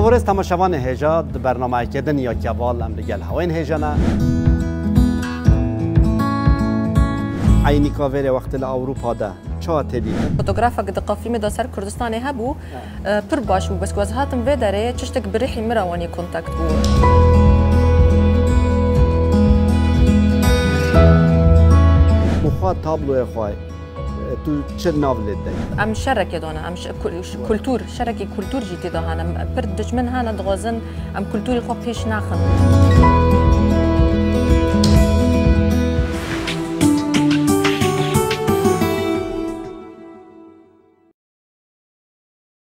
تماشاوان هجا برنامه کردن یا کبال ام لگل هواین هجا نه عینی کاور وقت الاوروپا ده. چا تدی فوتوغرافا قد قافي مدى سر كردستاني هبو پر باش بو. بس كواز هاتم تشتك بريحي مرا واني كونتاكت بو. مخواه تابلو خواه. تو چه ناول دی؟ ام شركي دونا ام ش... كل- ش- كولتور شركي كولتور جيتي دهانا پر دجمن هانا دغوزن ام كولتوري خو بيش ناخن.